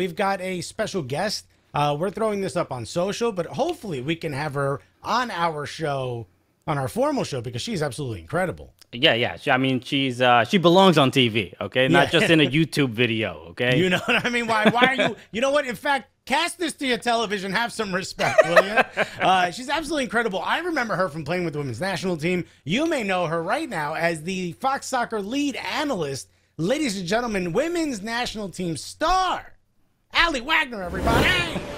We've got a special guest. Uh, we're throwing this up on social, but hopefully we can have her on our show, on our formal show, because she's absolutely incredible. Yeah, yeah. She, I mean, she's uh, she belongs on TV, okay, not Yeah. just in a YouTube video, okay. You know what I mean? Why? Why are you? You know what? In fact, cast this to your television. Have some respect, will you? Uh, she's absolutely incredible. I remember her from playing with the women's national team. You may know her right now as the Fox Soccer lead analyst. Ladies and gentlemen, women's national team star, Aly Wagner. Everybody.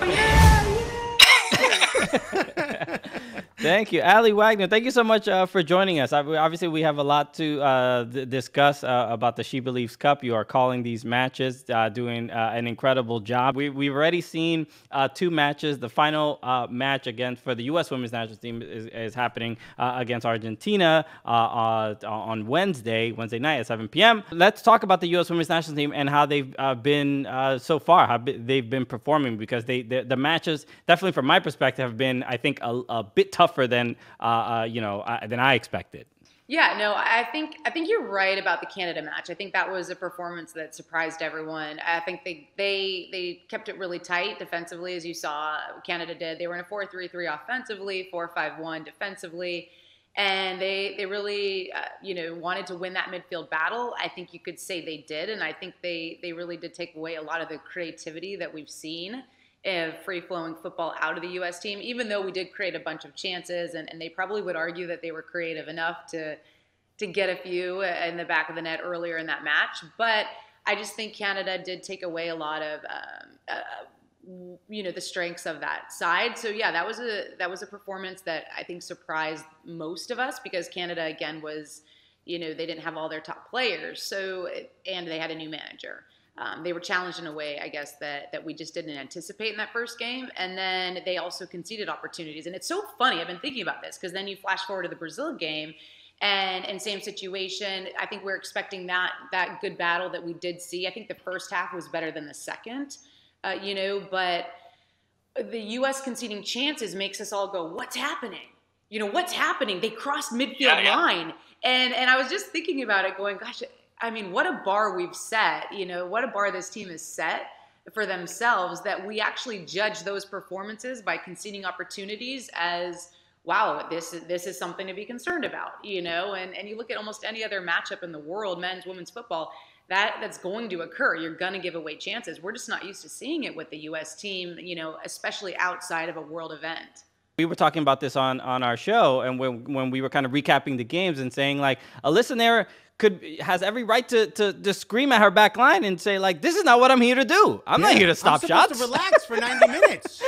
Oh, Thank you, Aly Wagner. Thank you so much uh, for joining us. Ob- Obviously, we have a lot to uh, discuss uh, about the SheBelieves Cup. You are calling these matches, uh, doing uh, an incredible job. We, we've already seen uh, two matches. The final match against for the U.S. Women's National Team is, is happening against Argentina on Wednesday, Wednesday night at 7 p.m. Let's talk about the U.S. Women's National Team and how they've been so far, how they've been performing because they the, the matches, definitely from my perspective, have been, I think, a, a bit tougher than uh, uh, you know uh, than I expected. Yeah, no, I think I think you're right about the Canada match. I think that was a performance that surprised everyone. I think they they they kept it really tight defensively, as you saw Canada did. They were in a 4-3-3 offensively, 4-5-1 defensively, and they they really uh, you know wanted to win that midfield battle. I think you could say they did, and I think they they really did take away a lot of the creativity that we've seen free flowing football out of the U.S. team, even though we did create a bunch of chances, and, and they probably would argue that they were creative enough to to get a few in the back of the net earlier in that match. But I just think Canada did take away a lot of. Um, uh, you know the strengths of that side so yeah that was a that was a performance that i think surprised most of us because canada again was you know they didn't have all their top players so and they had a new manager um, they were challenged in a way, I guess, that that we just didn't anticipate in that first game. And then they also conceded opportunities. And it's so funny. I've been thinking about this because then you flash forward to the Brazil game, and in same situation, I think we're expecting that that good battle that we did see. I think the first half was better than the second, uh, you know, but the U.S. conceding chances makes us all go, "What's happening?" You know, what's happening? They crossed midfield Yeah, yeah. line, and and I was just thinking about it, going, "Gosh." I mean, what a bar we've set, you know, what a bar this team has set for themselves that we actually judge those performances by conceding opportunities as wow, this is this is something to be concerned about, you know, and and you look at almost any other matchup in the world, men's, women's football, that that's going to occur. You're going to give away chances. We're just not used to seeing it with the US team, you know, especially outside of a world event. We were talking about this on on our show, and when when we were kind of recapping the games and saying like a listener could has every right to to, to scream at her back line and say like this is not what I'm here to do. I'm not here to stop I'm shots. to relax for 90 minutes.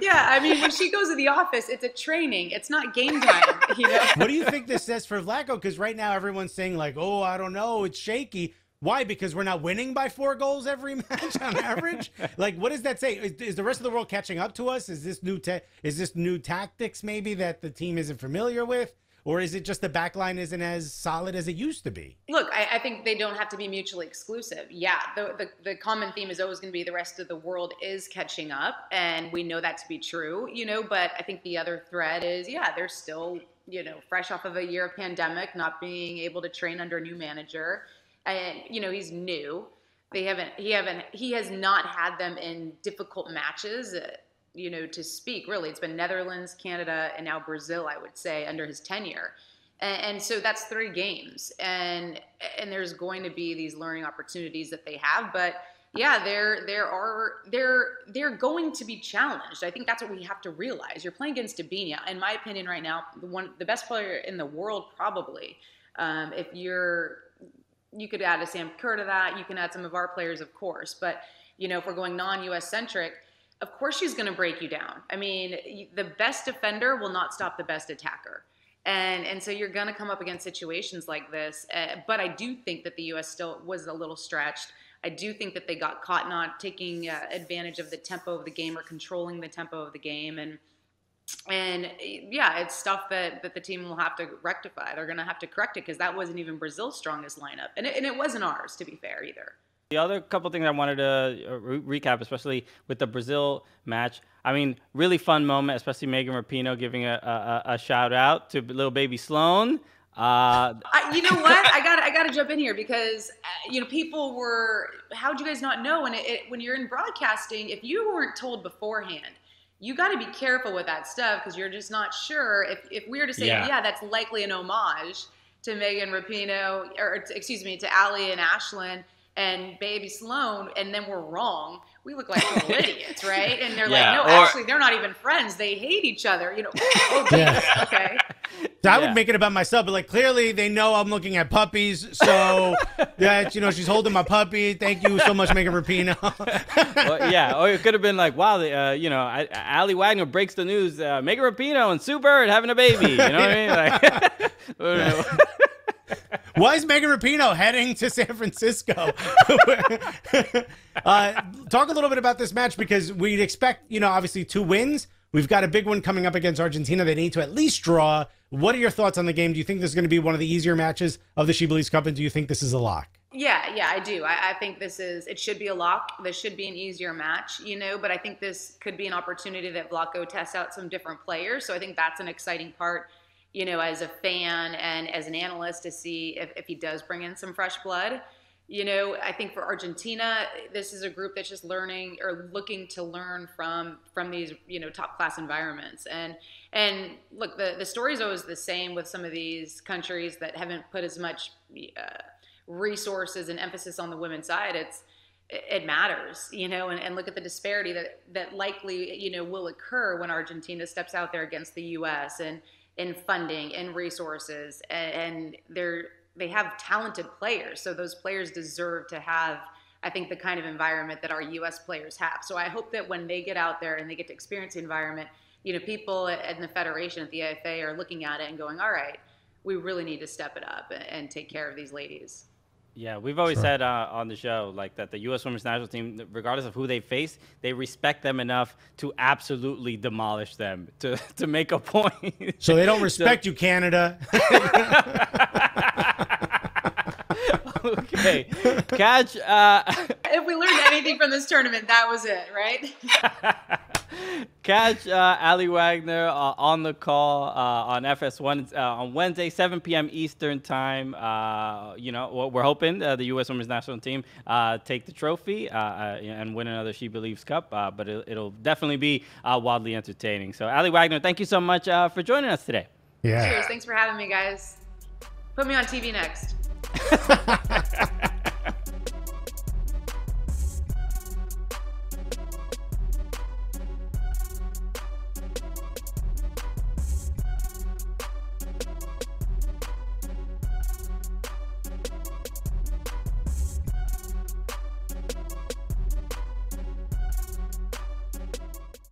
Yeah, I mean, when she goes to the office, it's a training. It's not game time, you know. what do you think this says for Vlatko? Because right now everyone's saying like, "Oh, I don't know, it's shaky." Why? Because we're not winning by four goals every match on average. like, what does that say? Is, is the rest of the world catching up to us? Is this new? Te- is this new tactics maybe that the team isn't familiar with, or is it just the back line isn't as solid as it used to be? Look, I, I think they don't have to be mutually exclusive. Yeah, the, the, the common theme is always going to be the rest of the world is catching up, and we know that to be true, you know. But I think the other thread is, yeah, they're still, you know, fresh off of a year of pandemic, not being able to train under a new manager, and you know he's new. They haven't, he haven't, he has not had them in difficult matches. You know, to speak really, it's been Netherlands, Canada, and now Brazil. I would say under his tenure. And, and so that's three games and and there's going to be these learning opportunities that they have but yeah there there are they're they're going to be challenged. I think that's what we have to realize. You're playing against Debinha in my opinion right now the one the best player in the world probably um, if you're you could add a sam kerr to that. You can add some of our players of course but you know if we're going non-us centric of course she's going to break you down i mean the best defender will not stop the best attacker and and so you're going to come up against situations like this. Uh, but I do think that the U.S. still was a little stretched. I do think that they got caught not taking uh, advantage of the tempo of the game or controlling the tempo of the game, and and yeah, it's stuff that that the team will have to rectify. They're going to have to correct it because that wasn't even Brazil's strongest lineup, and it, and it wasn't ours to be fair either. The other couple things I wanted to uh, re- recap, especially with the Brazil match. I mean, really fun moment, especially Megan Rapinoe giving a, a, a shout out to little baby Sloane. Uh, I, you know what? I got I got to jump in here because uh, you know people were. How'd you guys not know? And it, it, when you're in broadcasting, if you weren't told beforehand, you got to be careful with that stuff because you're just not sure. If if we were to say, Yeah. yeah, that's likely an homage to Megan Rapinoe, or excuse me, to Ali and Ashlyn and Baby Sloane, and then we're wrong. We look like total idiots, right? And they're Yeah, like, no, or- actually, they're not even friends. They hate each other. You know? Oh, Yeah. okay. So I Yeah. would make it about myself, but like clearly they know I'm looking at puppies. So that you know she's holding my puppy. Thank you so much, Megan Rapinoe. well, yeah, or it could have been like, wow, the, uh, you know, I, Aly Wagner breaks the news, uh, Megan Rapinoe and Sue Bird having a baby. You know what I mean? Like, Why is Megan Rapinoe heading to San Francisco? uh, talk a little bit about this match because we'd expect, you know, obviously two wins. We've got a big one coming up against Argentina. They need to at least draw. What are your thoughts on the game? Do you think this is going to be one of the easier matches of the SheBelieves Cup, and do you think this is a lock? Yeah, yeah, I do. I, I think this is it should be a lock. This should be an easier match, you know. But I think this could be an opportunity that Vlatko tests out some different players. So I think that's an exciting part, you know, as a fan and as an analyst to see if, if he does bring in some fresh blood. You know, I think for Argentina, this is a group that's just learning or looking to learn from from these you know top class environments. And and look, the the story is always the same with some of these countries that haven't put as much. Uh, resources and emphasis on the women's side it's it matters you know and, and look at the disparity that that likely you know will occur when argentina steps out there against the us and in funding and resources and, and they're they have talented players. So those players deserve to have i think the kind of environment that our us players have. So i hope that when they get out there and they get to experience the environment you know people in the federation at the afa are looking at it and going all right we really need to step it up and, and take care of these ladies Yeah, we've always Sure. said uh, on the show like that the U.S. Women's National Team, regardless of who they face, they respect them enough to absolutely demolish them to to make a point. So they don't respect you, Canada. okay, catch. Uh, if we learned anything from this tournament, that was it, right? Catch uh, Aly Wagner uh, on the call uh, on FS1 uh, on Wednesday, 7 p.m. Eastern time. Uh, you know, we're hoping uh, the U.S. Women's National Team uh, take the trophy uh, uh, and win another SheBelieves Cup, uh, but it, it'll definitely be uh, wildly entertaining. So, Aly Wagner, thank you so much uh, for joining us today. Yeah. Cheers. Thanks for having me, guys. Put me on TV next.